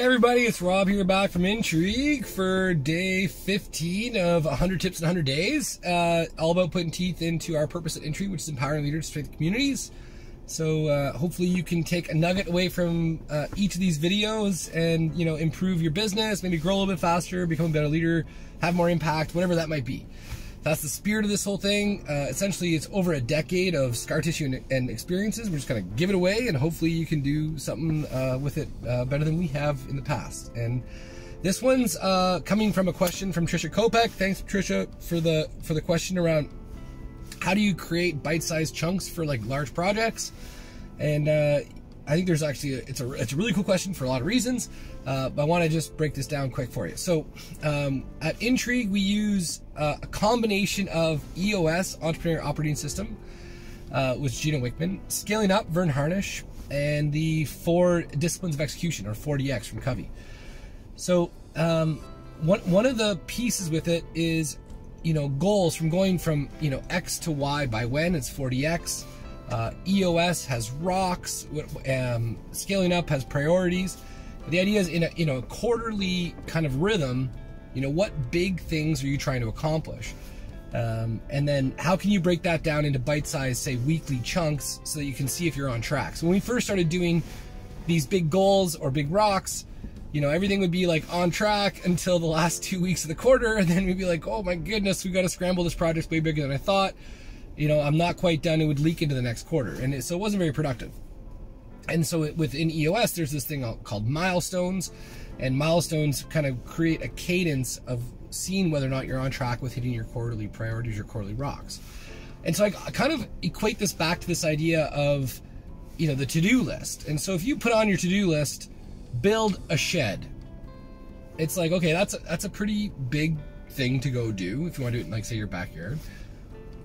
Hey everybody, it's Rob here back from Intrigue for day 15 of 100 Tips in 100 Days. Uh, all about putting teeth into our purpose at Intrigue, which is empowering leaders to strengthen communities. So uh, hopefully you can take a nugget away from uh, each of these videos and you know improve your business, maybe grow a little bit faster, become a better leader, have more impact, whatever that might be. That's the spirit of this whole thing. Uh, essentially, it's over a decade of scar tissue and, and experiences. We're just to give it away, and hopefully, you can do something uh, with it uh, better than we have in the past. And this one's uh, coming from a question from Trisha Kopek. Thanks, Trisha, for the for the question around how do you create bite-sized chunks for like large projects. And uh, I think there's actually a, it's a it's a really cool question for a lot of reasons, uh, but I want to just break this down quick for you. So um, at Intrigue, we use uh, a combination of EOS Entrepreneur Operating System, uh, with Gino Wickman, scaling up Verne Harnish, and the four disciplines of execution or 4DX from Covey. So um, one one of the pieces with it is you know goals from going from you know X to Y by when it's 4DX uh, EOS has rocks. Um, scaling up has priorities. The idea is in a know a quarterly kind of rhythm. You know what big things are you trying to accomplish, um, and then how can you break that down into bite-sized, say weekly chunks, so that you can see if you're on track. So when we first started doing these big goals or big rocks, you know everything would be like on track until the last two weeks of the quarter, and then we'd be like, oh my goodness, we got to scramble. This project way bigger than I thought you know, I'm not quite done, it would leak into the next quarter. And it, so it wasn't very productive. And so it, within EOS, there's this thing called milestones, and milestones kind of create a cadence of seeing whether or not you're on track with hitting your quarterly priorities, your quarterly rocks. And so I, kind of equate this back to this idea of, you know, the to-do list. And so if you put on your to-do list, build a shed. It's like, okay, that's a, that's a pretty big thing to go do if you want to do it in, like, say, your backyard.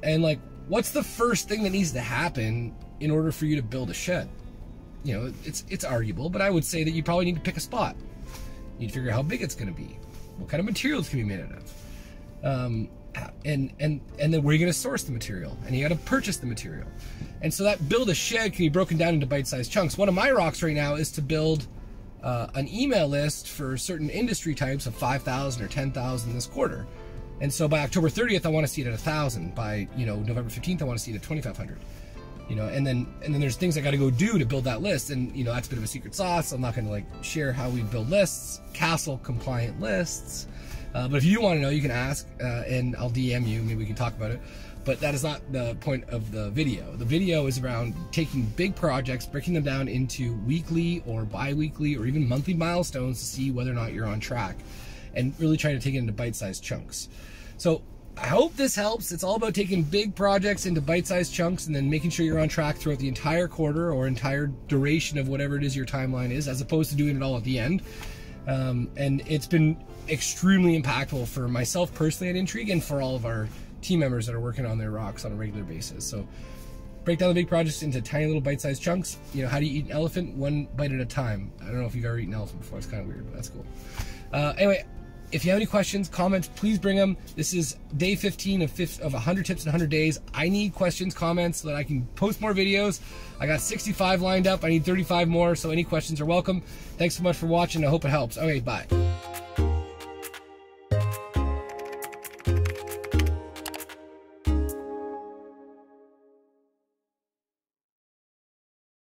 And, like, what's the first thing that needs to happen in order for you to build a shed? You know, it's it's arguable, but I would say that you probably need to pick a spot. You need to figure out how big it's going to be, what kind of materials can be made out of, um, and and and then where are you going to source the material, and you got to purchase the material, and so that build a shed can be broken down into bite-sized chunks. One of my rocks right now is to build uh, an email list for certain industry types of 5,000 or 10,000 this quarter. And so by October 30th, I want to see it at a thousand. By you know November 15th, I want to see it at 2,500. You know, and then and then there's things I got to go do to build that list, and you know that's a bit of a secret sauce. I'm not going to like share how we build lists, CASL compliant lists. Uh, but if you want to know, you can ask, uh, and I'll DM you. Maybe we can talk about it. But that is not the point of the video. The video is around taking big projects, breaking them down into weekly or bi-weekly or even monthly milestones to see whether or not you're on track and really trying to take it into bite-sized chunks. So I hope this helps. It's all about taking big projects into bite-sized chunks and then making sure you're on track throughout the entire quarter or entire duration of whatever it is your timeline is, as opposed to doing it all at the end. Um, and it's been extremely impactful for myself personally at Intrigue and for all of our team members that are working on their rocks on a regular basis. So break down the big projects into tiny little bite-sized chunks. You know, how do you eat an elephant? One bite at a time. I don't know if you've ever eaten an elephant before. It's kind of weird, but that's cool. Uh, anyway, if you have any questions, comments, please bring them. This is day 15 of, of 100 tips in 100 days. I need questions, comments so that I can post more videos. I got 65 lined up. I need 35 more, so any questions are welcome. Thanks so much for watching. I hope it helps. Okay, bye.